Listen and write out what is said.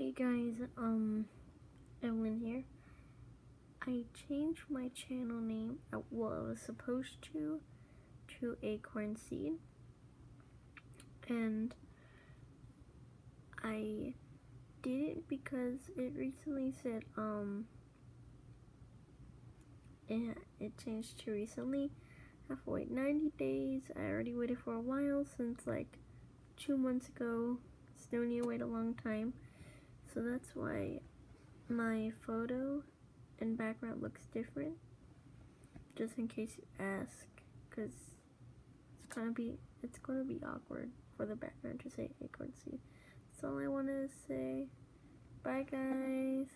Hey guys, um, Evelyn here. I changed my channel name, uh, well I was supposed to, to Acorn Seed. And I did it because it recently said, um, it, it changed to recently. I have to wait 90 days. I already waited for a while since like two months ago. Still need to wait a long time. So that's why my photo and background looks different. Just in case you ask, because it's gonna be it's gonna be awkward for the background to say acorn seed. That's all I want to say. Bye guys.